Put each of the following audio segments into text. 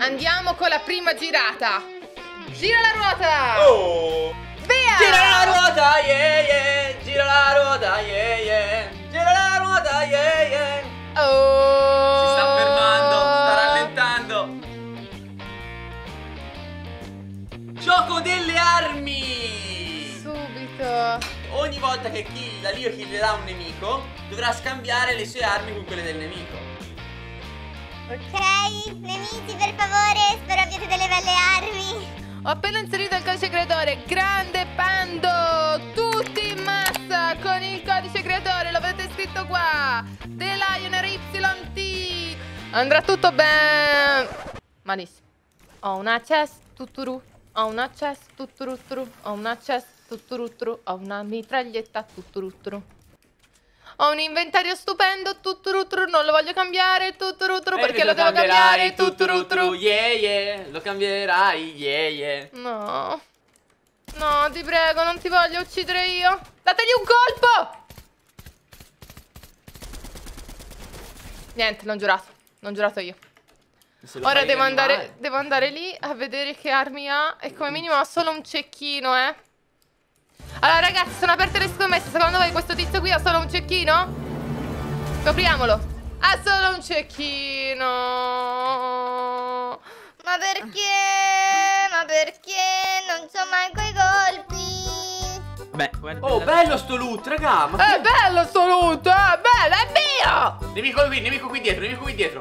Andiamo con la prima girata. Gira la ruota. Oh! Via. Gira la ruota, yeah yeah! Gira la ruota, yeah yeah! Gira la ruota, yeah yeah! Oh. Si sta fermando, sta rallentando. Gioco delle armi! Subito. Ogni volta che kill, Lio killerà un nemico, dovrà scambiare le sue armi con quelle del nemico. Ok, nemici per favore, spero abbiate delle belle armi. Ho appena inserito il codice creatore. Grande Pando! Tutti in massa con il codice creatore Lo vedete scritto qua. The Lion YT Andrà tutto bene Malissimo. Ho una chest tuturu. Ho una chest tuturuturu Ho una chest tuturuturu Ho una mitraglietta tuturuturu ho un inventario stupendo, tutturutru, non lo voglio cambiare, tutturutru, perché lo devo cambiare, tutturutru. yeah yeah, lo cambierai, yeah yeah. No. No, ti prego, non ti voglio uccidere io. Dategli un colpo! Niente, l'ho giurato. L'ho giurato io. Lo Ora devo andare, devo andare lì a vedere che armi ha. E come minimo ha solo un cecchino, eh. Allora, ragazzi, sono aperte le scommesse. Secondo voi questo tizio qui ha solo un cecchino? Scopriamolo. Ha solo un cecchino. Ma perché? Ma perché? Non so mai quei colpi. Beh, guarda. Oh, bello sto loot, raga. Ma È bello sto loot, è bello, è mio! Nemico qui, nemico qui dietro, nemico qui dietro.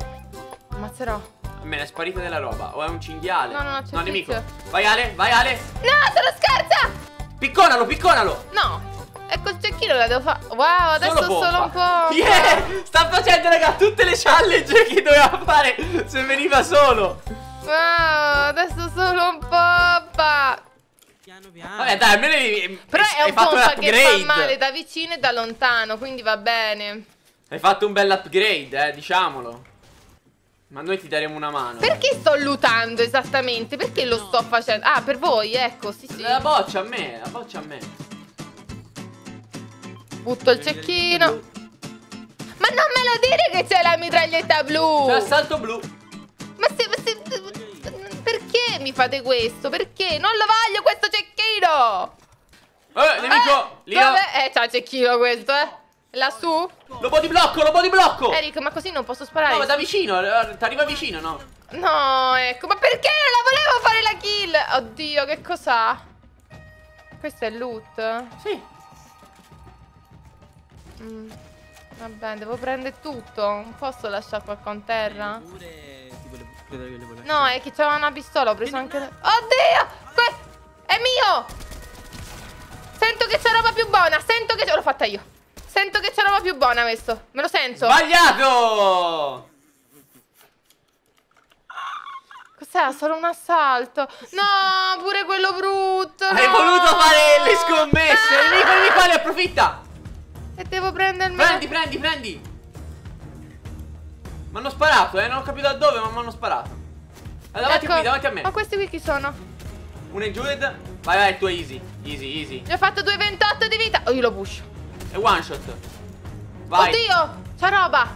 Ammazzerò. Me ne è sparita della roba. O è un cinghiale? No, no, no, c'è No, nemico. tizio. Vai Ale, vai Ale. No, sono scherza! Picconalo, picconalo. No. E col cecchino la devo fare. Wow, adesso Solo solo, un po'. Yeah! Sta facendo, raga, tutte le challenge che doveva fare se veniva solo. Wow, adesso solo un poppa. Piano piano. Vabbè, dai, almeno hai, Però hai è un fatto un pompa che fa male da vicino e da lontano, quindi va bene. Hai fatto un bel upgrade, eh, diciamolo. Ma noi ti daremo una mano. Perché sto lootando esattamente? Perché lo sto facendo? Ah, per voi, ecco, sì, sì. La boccia a me, la boccia a me. Butto il cecchino. Ma non me lo dire che c'è la mitraglietta blu! C'è l'assalto blu. Ma se, ma se- Perché mi fate questo? Perché? Non lo voglio questo cecchino! Eh, nemico, Eh, Lio. dove? Eh, c'ha il cecchino questo, eh. Lassù? Lobo di blocco, lobo di blocco. Eric, ma così non posso sparare. No, ma da vicino, eh, ti arriva vicino, no? No, ecco, ma perché non la volevo fare la kill? Oddio, che cos'ha? Questo è loot? Sì. Mm. Vabbè, devo prendere tutto. Non posso lasciare qualcosa in terra? Pure volevo che volevo No, è che c'aveva una pistola, ho preso anche... Oddio! Que- è mio! Sento che c'è roba più buona, sento che... L'ho fatta io. Sento che c'è roba più buona questo. Me lo sento. Sbagliato! Cos'è? Solo un assalto. No, pure quello brutto. Hai no. voluto fare le scommesse. Ah. Nemico, nemico, Ale, approfitta. E devo prendermi... Prendi, prendi, prendi. Mi hanno sparato, eh. Non ho capito da dove, ma mi hanno sparato. È davanti Ecco. qui, davanti a me. Ma questi qui chi sono? Uno è Jude. Vai, vai, il tuo easy. Easy, easy. Gli ho fatto 2,28 di vita. Oh, io lo push. È one shot. Vai. Oddio, c'ha roba.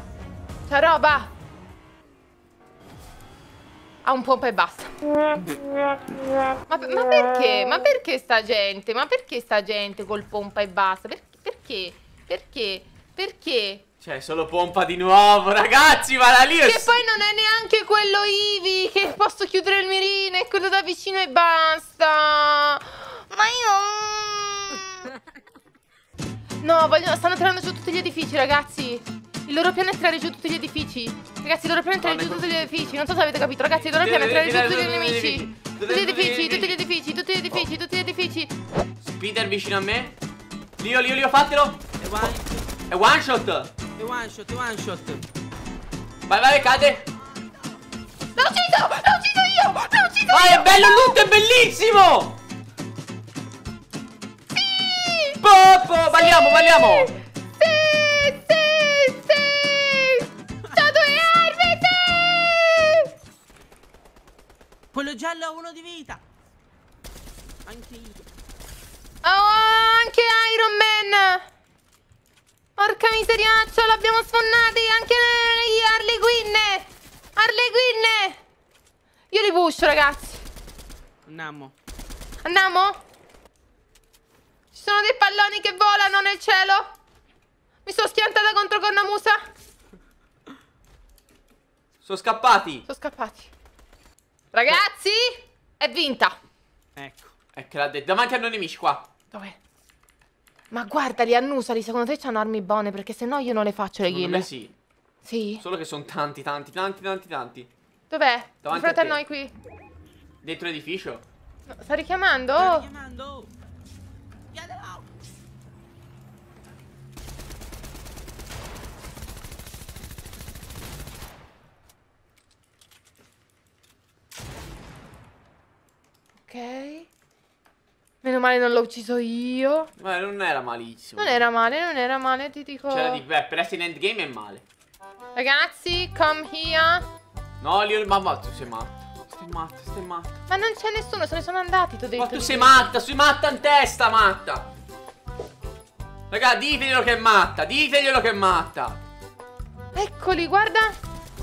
C'ha roba. Ha un pompa e basta. Ma, ma perché? Ma perché sta gente? Ma perché sta gente col pompa e basta? Per- perché? Perché? Perché? Cioè, solo pompa di nuovo, ragazzi. Ma la lì è. Che poi non è neanche quello Ivi che posso chiudere il mirino, è quello da vicino e basta. Ma io... No, vogliono, stanno tirando giù tutti gli edifici, ragazzi. Il loro piano è tirare giù tutti gli edifici. Ragazzi, il loro piano è tirare giù tutti gli edifici. Non so se avete capito, ragazzi, il loro piano è tirare giù tutti gli nemici. Tutti gli edifici, tutti gli edifici, tutti gli edifici, tutti gli edifici. Spider vicino a me. Lio, Lio, Lio, fatelo. È one, shot. è one shot, è one shot. Vai, vai, cade. L'ho ucciso! L'ho ucciso io! L'ho ucciso Vai, io! è bello il loot, è bellissimo. Balliamo, balliamo. Sì, sì, sì! C'ho due armi, sì! Quello giallo ha uno di vita. Anche io. Oh, anche Iron Man! Porca miseriaccia, l'abbiamo sfonnati anche gli Harley Quinn! Harley Quinn! Io push, ragazzi. Andiamo. Andiamo? Sono dei palloni che volano nel cielo. Mi sono schiantata contro Cornamusa. Sono scappati. Sono scappati. Ragazzi, è vinta. Ecco. Ecco, l'ha detto. Davanti a noi nemici qua. Dov'è? Ma guardali, annusali, secondo te hanno armi buone? Perché se no io non le faccio le kill. sì. Sì? Solo che sono tanti, tanti, tanti, tanti, tanti. Dov'è? Di Davanti fronte a a, noi qui. Dentro l'edificio. No, Sta richiamando? Sta richiamando. Male non l'ho ucciso io. Ma non era malissimo. Non era male, non era male, ti dico. C'era di... Beh, per essere in endgame è male. Ragazzi, come here. No, Leo... Ma, ma tu sei matta. Stai matta, stai matta. Ma non c'è nessuno, se ne sono andati, ti ho detto. Ma tu sei matta, sei matta in testa, matta. Raga, diteglielo che è matta, diteglielo che è matta. Eccoli, guarda.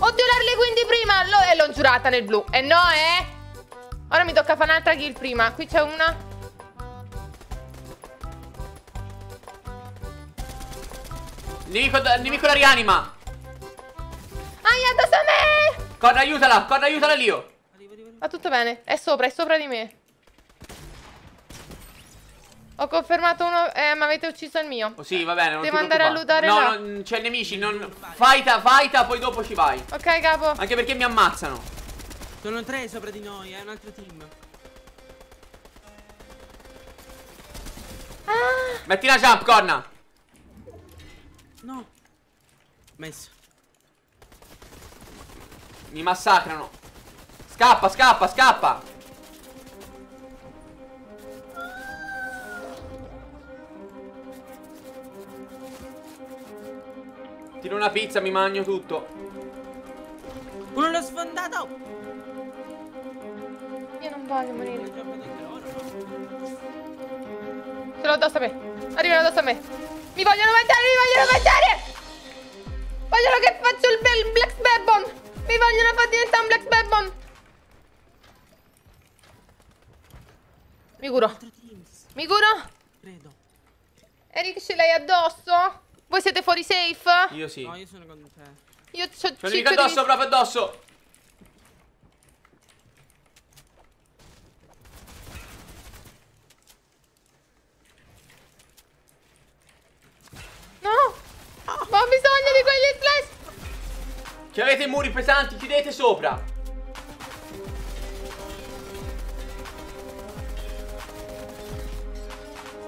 Oddio, l'Harley quindi prima. E l'ho giurata nel blu. E no, eh. Ora mi tocca fare un'altra kill prima. Qui c'è una. Nemico, nemico la rianima. Addosso a me. Corna, aiutala, corna, aiutala, arrivo. Va tutto bene. È sopra, è sopra di me. Ho confermato uno. Eh, ma avete ucciso il mio. Oh sì, va bene, non Devo andare a lutare No, là. non- c'è nemici, non... Fighta, fighta, poi dopo ci vai. Ok, capo. Anche perché mi ammazzano. Sono tre sopra di noi, è un altro team. Ah, Metti la jump, corna. No. Messo. Mi massacrano. Scappa, scappa, scappa. Tiro una pizza, mi mangio tutto. Uno l'ho sfondato. io non voglio morire. Non ci ho vedete loro, no? Ce l'ho addosso a me. Arrivano addosso a me. Mi vogliono mangiare, mi vogliono mangiare. Vogliono che faccio il bel Black Babbon. Mi vogliono far diventare un Black Babbon. Mi curo. Mi curo. Credo. Eric ce l'hai addosso? Voi siete fuori safe? Io sì. No, io sono con te. Io ho C'è un nemico addosso, proprio addosso. No! Ma ho bisogno di quegli Che avete muri pesanti, chiudete sopra.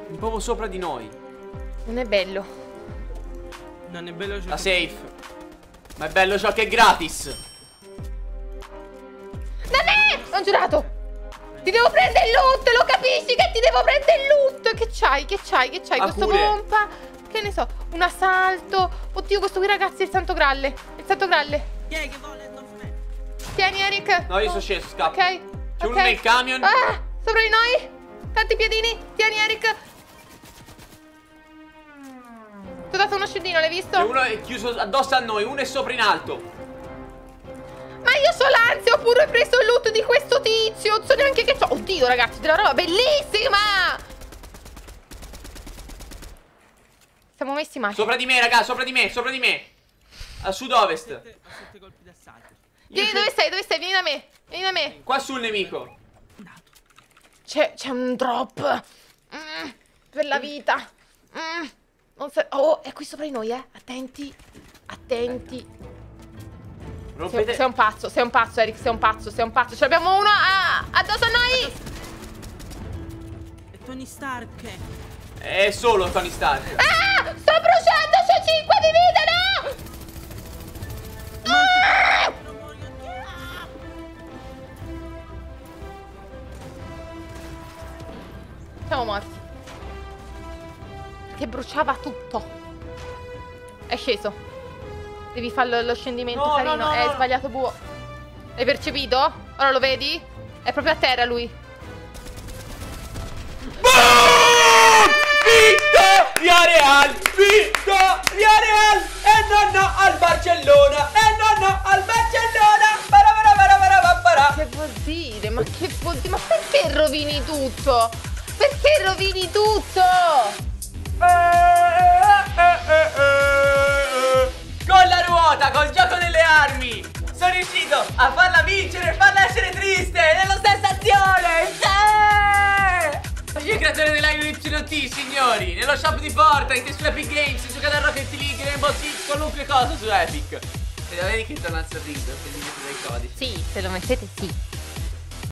Un po' sopra di noi. Non è bello. Non è bello La giocare. safe. Ma è bello ciò che è gratis. Da me! Ho giurato! Ti devo prendere il loot, lo capisci che ti devo prendere il loot? Che c'hai? Che c'hai? Che c'hai? Ah, questo pure. pompa? Che ne so? Un assalto? Oddio, questo qui ragazzi è il santo gralle. A me? Tieni Eric. No, io sono sceso, scappo. Ok. C'è uno ok. nel camion. Ah, sopra di noi. Tanti piedini. Tieni Eric. Ti ho dato uno scendino, l'hai visto? C'è uno è chiuso addosso a noi, uno è sopra in alto. Ma io so l'ansia, oppure ho preso il loot di questo tizio. Non so neanche che so. Oddio, ragazzi, della roba bellissima. Siamo messi male. Sopra di me, raga, sopra di me, sopra di me. A sud-ovest. Sette- Ho sette colpi d'assalto. Vieni, dove sei? Dove sei? Vieni da me. Vieni da me. Qua sul nemico. C'è, c'è un drop. Mm, per la vita. Mm, oh, è qui sopra di noi, eh. Attenti. Attenti. Sei, sei un pazzo, sei un pazzo, Eric. Sei un pazzo, sei un pazzo. Ce l'abbiamo uno ah, addosso a noi. È Tony Stark. È solo Tony Stark. Ah! Sto bruciando, c'ho 5 di vita, no! Siamo morti. Che bruciava tutto. È sceso. Devi fare lo, scendimento No, no, carino. no, È no. sbagliato buo. Hai percepito? Ora lo vedi? È proprio a terra lui. Vittoria Real! Rovini tutto? Con la ruota, col gioco delle armi Sono riuscito a farla vincere e farla essere triste Nella stessa azione Sì! Io creatore dell'Iron YT signori Nello shop di Fortnite su Epic Games Giocate a Rocket League, Rainbow Six Qualunque cosa su Epic E vedi che torna il sorriso Se mi mettete dei codici Sì, se lo mettete sì.